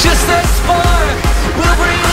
Just a spark will bring